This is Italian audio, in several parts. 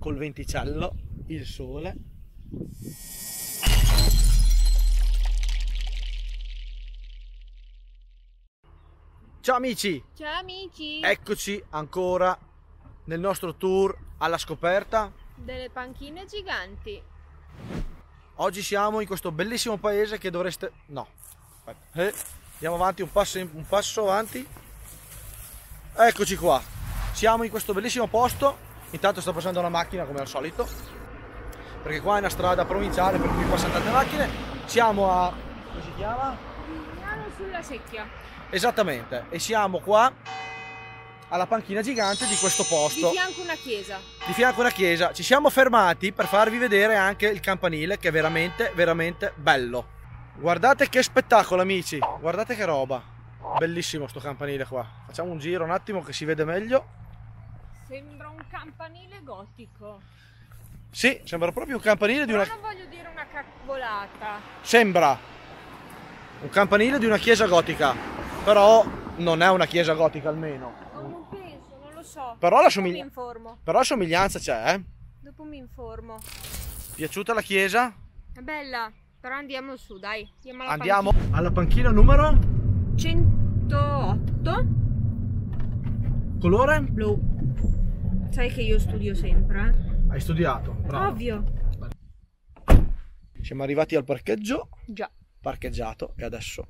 col venticello, il sole. Ciao amici, Ciao amici eccoci ancora nel nostro tour alla scoperta. delle panchine giganti. Oggi siamo in questo bellissimo paese che dovreste... No. Eh, andiamo avanti un passo, un passo avanti. Eccoci qua. Siamo in questo bellissimo posto. Intanto sta passando una macchina come al solito. Perché qua è una strada provinciale per cui passano tante macchine. Siamo a... come si chiama? Milano sulla secchia. Esattamente. E siamo qua alla panchina gigante di questo Di posto. fianco una chiesa. Di fianco una chiesa. Ci siamo fermati per farvi vedere anche il campanile che è veramente, veramente bello. Guardate che spettacolo amici, guardate che roba. Bellissimo sto campanile qua. Facciamo un giro un attimo che si vede meglio. Sembra un campanile gotico. Sì, sembra proprio un campanile di Però una... non voglio dire una cacvolata. Sembra un campanile di una chiesa gotica. Però non è una chiesa gotica almeno. Non penso, non lo so. Però la somiglia- mi informo. Però la somiglianza c'è, eh. Dopo mi informo. Piaciuta la chiesa? È bella. Però andiamo su, dai. Andiamo alla Andiamo alla panchina numero... panchina. 108. Colore? Blu. Sai che io studio sempre, Hai studiato, eh? bravo. Ovvio. Siamo arrivati al parcheggio, Già. parcheggiato e adesso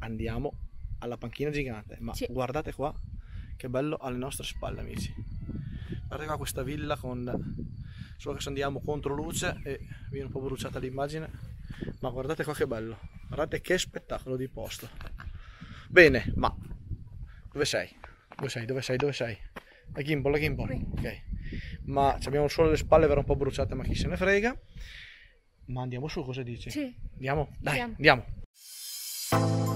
andiamo alla panchina gigante. Ma Sì. guardate qua che bello alle nostre spalle, amici. Guardate qua questa villa con solo che se andiamo contro luce e viene un po' bruciata l'immagine. Ma guardate qua che bello. Guardate che spettacolo di posto. Bene, ma dove sei? Dove sei? Dove sei? Dove sei? La gimbal, la gimbal. Ok. Ma abbiamo solo le spalle verrà un po' bruciate, ma chi se ne frega. Ma andiamo su, cosa dici? Sì. Andiamo? Dai, Andiamo. andiamo.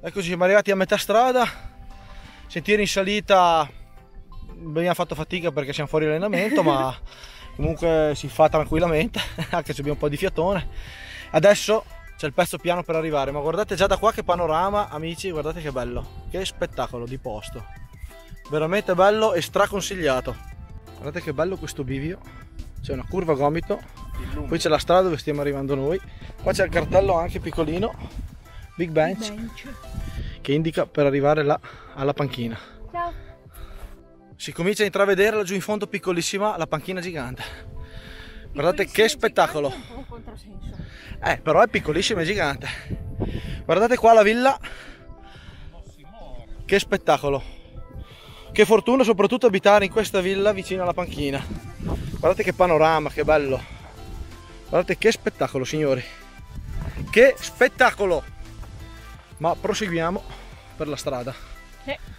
Eccoci, siamo arrivati a metà strada. Sentieri in salita abbiamo fatto fatica perché siamo fuori allenamento, ma comunque si fa tranquillamente, anche se abbiamo un po' di fiatone. Adesso c'è il pezzo piano per arrivare, ma guardate già da qua che panorama, amici, guardate che bello, che spettacolo di posto. Veramente bello e straconsigliato. Guardate che bello questo bivio. C'è una curva a gomito, poi c'è la strada dove stiamo arrivando noi. Qua c'è il cartello anche piccolino, Big Bench, che indica per arrivare là alla panchina. Si comincia a intravedere laggiù in fondo piccolissima la panchina gigante. Guardate che spettacolo. Eh, però è piccolissima e gigante. Guardate qua la villa. Che spettacolo. Che fortuna soprattutto abitare in questa villa vicino alla panchina. Guardate che panorama, che bello. Guardate che spettacolo, signori. Che spettacolo. Ma proseguiamo per la strada. Sì.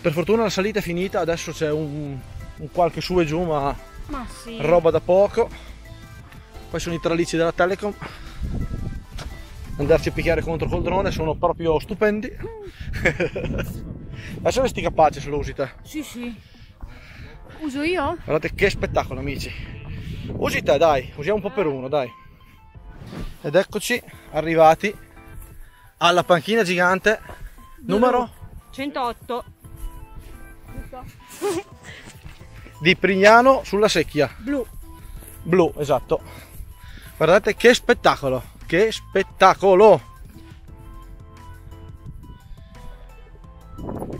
Per fortuna la salita è finita, adesso c'è un, un qualche su e giù, ma Ma sì. roba da poco. Poi sono i tralicci della Telecom. Andarci a picchiare contro col drone sono proprio stupendi. Adesso resti capace se lo usi te. Sì, sì. Uso io? Guardate che spettacolo amici. Usi te dai, usiamo un po' per uno dai. Ed eccoci arrivati alla panchina gigante numero 108. Di Prignano sulla secchia. Blu. Blu, esatto. Guardate che spettacolo, che spettacolo.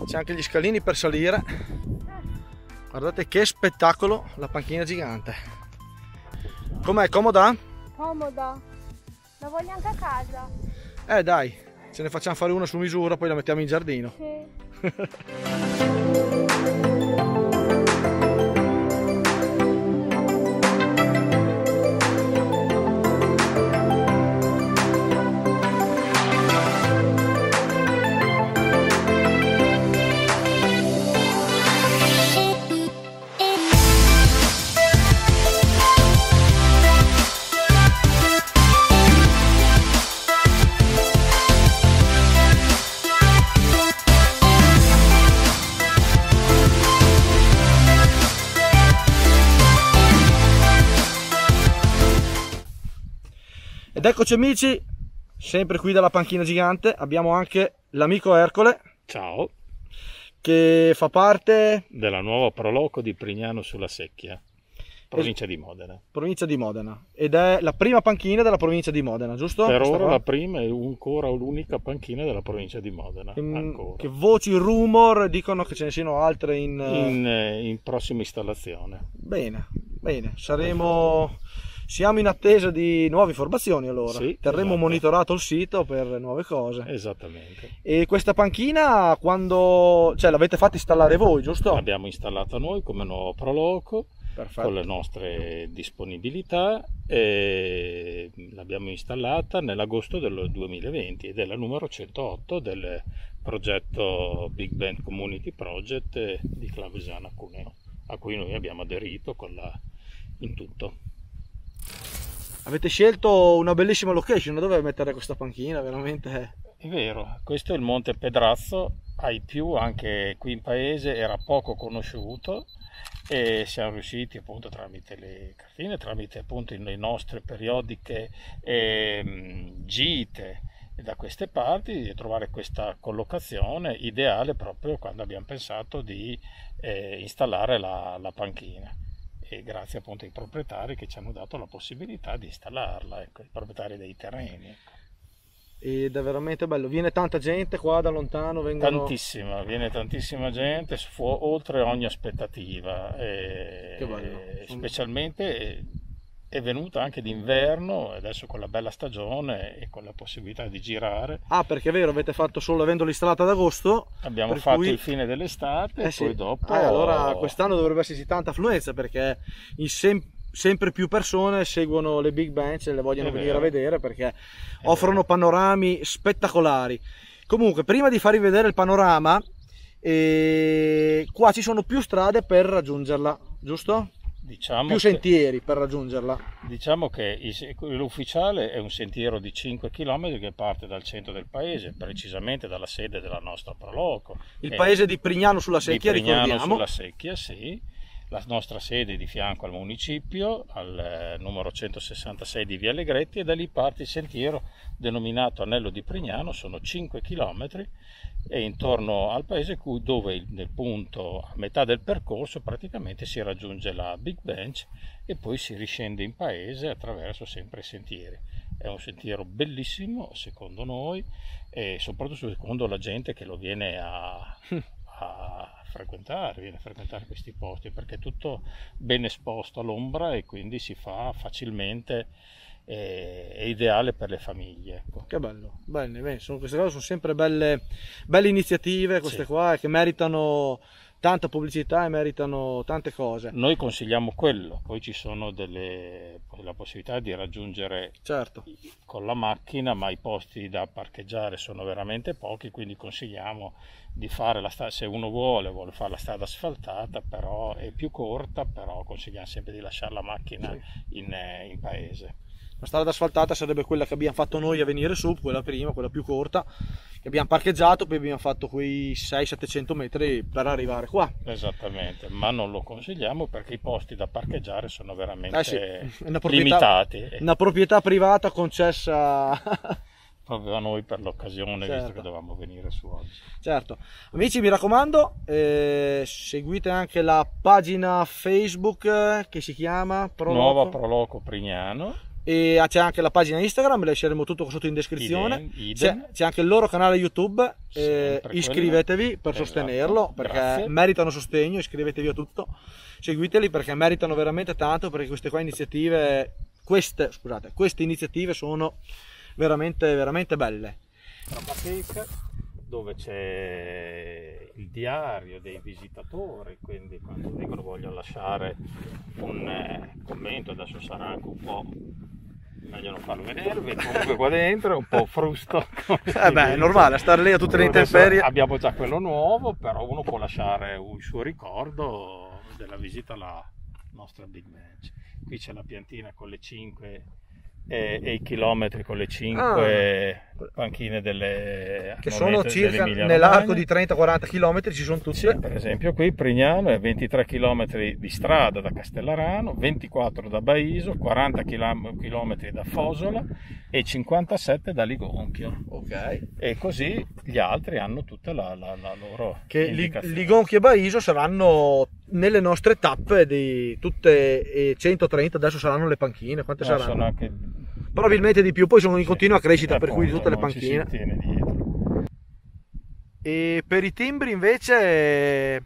C'è anche gli scalini per salire. Guardate che spettacolo la panchina gigante. Com'è, comoda? Comoda. La voglio anche a casa. Eh dai, ce ne facciamo fare una su misura, poi la mettiamo in giardino. Sì. Ed eccoci amici, sempre qui dalla panchina gigante, abbiamo anche l'amico Ercole Ciao, che fa parte della nuova Proloco di Prignano sulla Secchia, provincia di Modena. provincia di Modena ed è la prima panchina della provincia di Modena, giusto? Per Questa ora qua? la prima e ancora l'unica panchina della provincia di Modena. Che, ancora. che voci, rumor dicono che ce ne siano altre in... In, eh, in prossima installazione. Bene, bene, saremo... Siamo in attesa di nuove informazioni allora. Sì, Terremo esatto. monitorato il sito per nuove cose. Esattamente. E questa panchina quando... cioè l'avete fatta installare voi, giusto? L'abbiamo installata noi come nuovo Proloco Perfetto. con le nostre disponibilità e l'abbiamo installata nell'agosto del 2020 ed è la numero 108 del progetto Big Band Community Project di Clavesana Cuneo a cui noi abbiamo aderito la, in tutto. Avete scelto una bellissima location dove mettere questa panchina, veramente. È vero, questo è il Monte Pedrazzo, ai più anche qui in paese era poco conosciuto e siamo riusciti appunto tramite le cartine, tramite appunto le nostre periodiche ehm, gite da queste parti di trovare questa collocazione ideale proprio quando abbiamo pensato di eh, installare la, la panchina e grazie appunto ai proprietari che ci hanno dato la possibilità di installarla, ecco, i proprietari dei terreni. ecco. Ed è veramente bello. Viene tanta gente qua da lontano, vengono... Tantissima, viene tantissima gente, fu- oltre ogni aspettativa, e- Che bello. specialmente è venuta anche d'inverno, adesso con la bella stagione e con la possibilità di girare. Ah, perché è vero, avete fatto solo avendolo installata ad agosto. Abbiamo fatto cui- il fine dell'estate Eh e sì. poi dopo... Ah, allora quest'anno dovrebbe esserci tanta affluenza perché sem- sempre più persone seguono le big bench e le vogliono È venire vero. a vedere perché È offrono vero. panorami spettacolari. Comunque, prima di farvi vedere il panorama, eh, qua ci sono più strade per raggiungerla, giusto? Diciamo Più che- sentieri per raggiungerla. Diciamo che l'ufficiale è un sentiero di 5 km che parte dal centro del paese, precisamente dalla sede della nostra Proloco. Il che è paese di Prignano sulla di Secchia, Prignano ricordiamo. sulla Secchia, sì. La nostra sede è di fianco al municipio, al eh, numero 166 di Via Allegretti e da lì parte il sentiero denominato Anello di Prignano, sono 5 km e intorno al paese cui, dove nel punto a metà del percorso praticamente si raggiunge la Big Bench e poi si riscende in paese attraverso sempre i sentieri. È un sentiero bellissimo secondo noi e soprattutto secondo la gente che lo viene a, a frequentare, viene a frequentare questi posti perché è tutto ben esposto all'ombra e quindi si fa facilmente, eh, è ideale per le famiglie. ecco. Che bello, bene, bene. Sono, queste cose sono sempre belle, belle iniziative, queste Sì. qua, che meritano tanta pubblicità e meritano tante cose. Noi consigliamo quello, poi ci sono delle, la possibilità di raggiungere Certo, con la macchina, ma i posti da parcheggiare sono veramente pochi, quindi consigliamo di fare la strada, se uno vuole, vuole fare la strada asfaltata, però è più corta, però consigliamo sempre di lasciare la macchina in, eh, in paese. La strada asfaltata sarebbe quella che abbiamo fatto noi a venire su, quella prima, quella più corta, che abbiamo parcheggiato, poi abbiamo fatfatto quei 600-700 metri per arrivare qua. Esattamente, ma non lo consigliamo perché i posti da parcheggiare sono veramente Eh sì, una limitati. Una proprietà privata concessa proprio a noi per l'occasione, visto Certo. che dovevamo venire su oggi. Certo, amici mi raccomando, eh, seguite anche la pagina Facebook eh, che si chiama Proloco. Nuova Proloco Prignano, e c'è anche la pagina Instagram, lasceremo tutto sotto in descrizione. idem, idem. C'è, c'è anche il loro canale YouTube, eh, iscrivetevi per Esatto, sostenerlo perché grazie. meritano sostegno, iscrivetevi a tutto, seguiteli perché meritano veramente tanto perché queste qua iniziative, queste, scusate, queste iniziative sono veramente, veramente belle. la bacheca dove c'è il diario dei visitatori, quindi quando dicono voglio lasciare un eh, commento, adesso sarà anche un po' meglio non farlo vedere, comunque qua dentro è un po' frusto. Eh beh, è normale, stare lì a tutte le intemperie. Abbiamo già quello nuovo, però uno può lasciare un suo ricordo della visita alla nostra Big Match. Qui c'è la piantina con le 5 e, e i chilometri con le 5 panchine delle che sono circa nell'arco di 30-40 km ci sono tutte. Sì, per esempio qui Prignano è 23 km di strada da Castellarano, 24 da Baiso, 40 km da Fosola e 57 da Ligonchio. Ok. E così gli altri hanno tutta la, la- la loro Che Li- indicazione. Ligonchi e Baiso saranno nelle nostre tappe di tutte e 130, adesso saranno le panchine, quante No, saranno? sono anche Probabilmente di più, poi sono in continua crescita, per cui tutte le panchine. E per i timbri invece,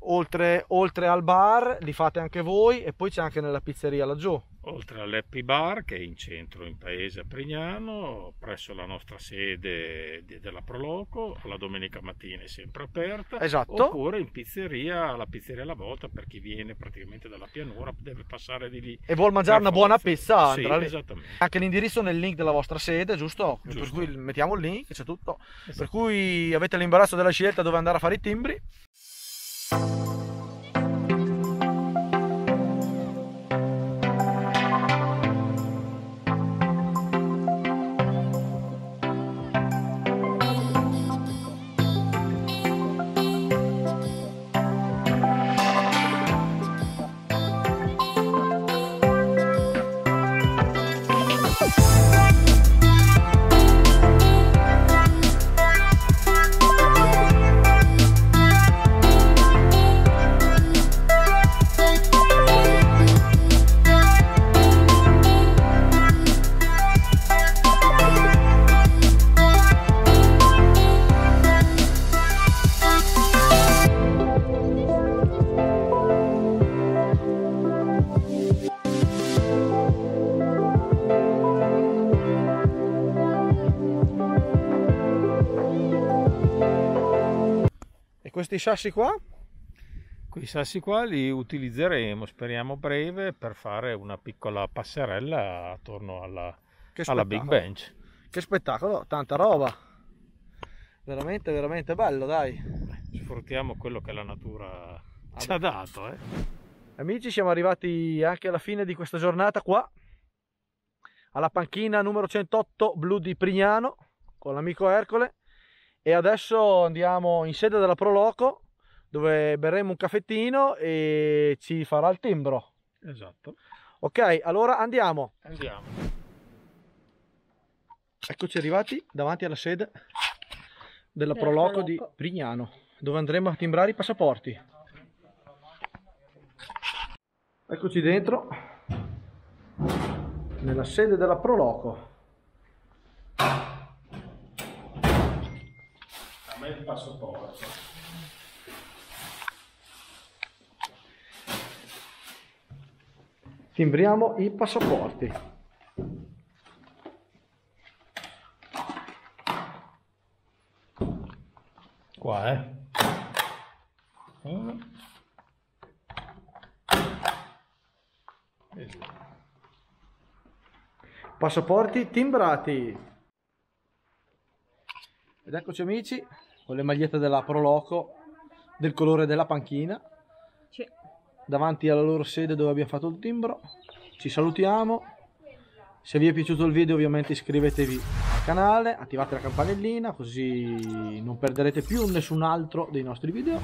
oltre, oltre al bar, li fate anche voi e poi c'è anche nella pizzeria laggiù. Oltre all'Happy Bar che è in centro in paese a Prignano, presso la nostra sede della Proloco, la domenica mattina è sempre aperta. Esatto. Oppure in pizzeria, la pizzeria alla volta per chi viene praticamente dalla pianura deve passare di lì. E vuol mangiare una Per buona pizza, Sì, andrà lì. esattamente. Anche l'indirizzo nel link della vostra sede, giusto? Per Giusto. cui mettiamo il link, c'è tutto. Per Esatto. cui avete l'imbarazzo della scelta dove andare a fare i timbri. Questi sassi qua? Quei sassi qua li utilizzeremo, speriamo breve, per fare una piccola passerella attorno alla, alla Big. Bench. Che spettacolo, tanta roba. Veramente, veramente bello, dai. Sfruttiamo quello che la natura ci ha dato. Eh. Amici, siamo arrivati anche alla fine di questa giornata qua, alla panchina numero 108 blu di Prignano, con l'amico Ercole. E adesso andiamo in sede della Proloco, dove berremo un caffettino e ci farà il timbro. Esatto. Ok, allora andiamo. Andiamo. Eccoci arrivati davanti alla sede della Della Proloco di. Prignano, dove andremo a timbrare i passaporti. Eccoci dentro, nella sede della Proloco. Il passaporto. Timbriamo i passaporti. Qua, eh. Uno. Due. Passaporti timbrati. Ed eccoci amici, con le magliette della Proloco del colore della panchina. Sì. davanti alla loro sede dove abbiamo fatto il timbro. Ci salutiamo. Se vi è piaciuto il video ovviamente iscrivetevi al canale, attivate la campanellina così non perderete più nessun altro dei nostri video.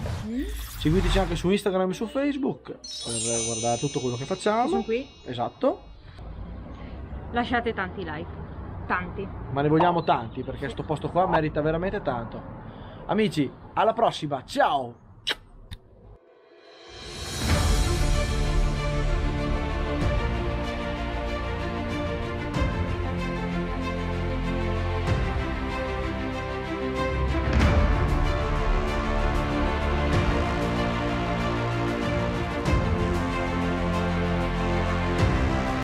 Seguiteci anche su Instagram e su Facebook per guardare tutto quello che facciamo. Sono qui. Esatto, Lasciate tanti like. Tanti. ma ne vogliamo tanti perché sto posto qua merita veramente tanto. Amici, alla prossima, ciao!